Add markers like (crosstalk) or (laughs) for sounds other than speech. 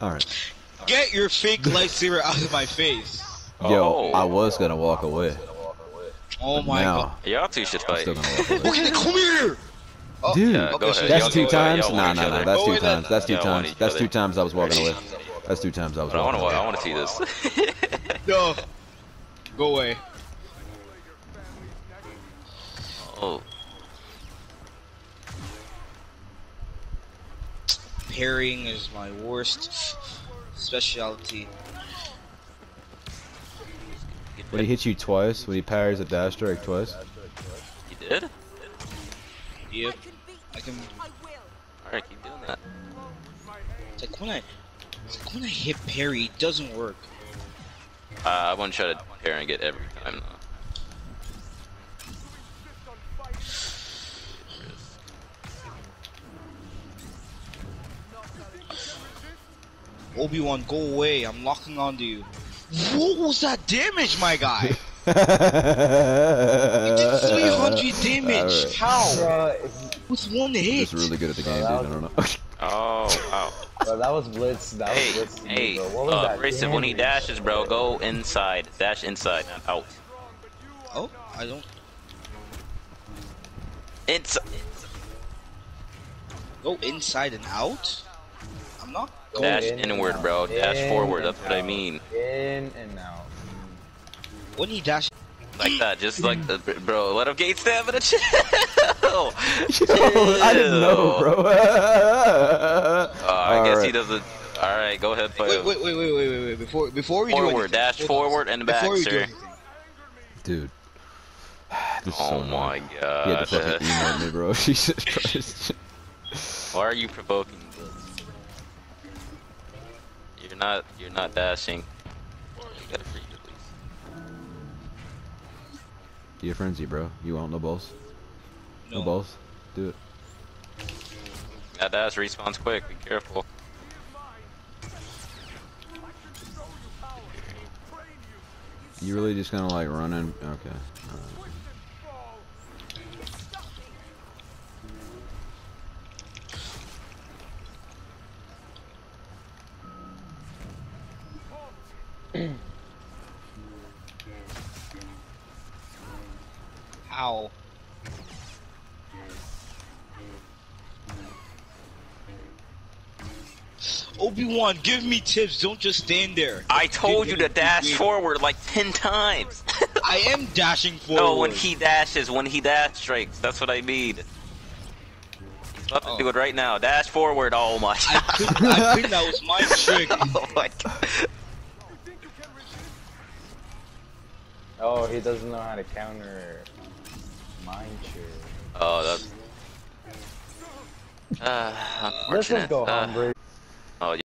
All right. Get your fake lightsaber out of my face. Yo, Oh. I was gonna walk away. Oh my now, Y'all two should I'm fight. still gonna walk away. god. Okay, come here. Oh, Dude, Yeah, okay, that's two times. Nah, nah, nah. That's two times. That's two Y'all want times. That's two times I was walking away. (laughs) That's two times I was But I walking want to. I want to see this. (laughs) No. Go away. oh, Parrying is my worst specialty. When he hits you twice, when he parries a dash strike twice. you did? Yep. I can. All right, keep doing that. It's like when I. It's like when I hit parry, it doesn't work. Uh, I wouldn't try to pair and get every time though. Obi Wan, go away! I'm locking onto you. What was that damage, my guy? (laughs) you did 300 damage. Alright. How? Bro, With one hit. Just really good at the game, dude. that I don't know. (laughs) Oh, wow. bro, that was blitz. That was Hey, blitz. to me, hey, bro. What was uh, that Brayson, when he damage? dashes, bro, go inside. Dash inside, not out. Oh, I don't. It's Go inside and out? I'm not Go dash in inward, out. bro. Dash In forward. and That's what I mean. In and out. When he dash. Like that, just like the bro. Let him gain stamina. Chill. Yo, (laughs) I didn't know, bro. (laughs) Uh, I guess he doesn't. All right, go ahead, fight. Wait, wait, wait, wait, wait, wait, wait. Before, before we do Forward, anything, dash forward and back, Before we do sir. anything, Dude. (sighs) This is so Oh annoying. my He had to god. fucking email me, bro. (laughs) Jesus Christ. Why are you provoking this? You're not. You're not dashing. You gotta freeze at least. You a frenzy, bro. You want no balls? No, No. balls? Do it. That dash respawns quick. Be careful. You really just gonna like run in? Okay. Alright. How? Obi Wan, give me tips. Don't just stand there. I told you to me- dash forward like ten times. (laughs) I am dashing forward. no, when he dashes, when he dash strikes, that's what I mean. He's about oh. to Oh. do it right now. Dash forward. Oh my. I (laughs) think, I think that was my (laughs) trick. oh my god. Oh, he doesn't know how to counter mind shit. Oh, that's. Uh, Let's unfortunate. just go Uh, Oh, Brady.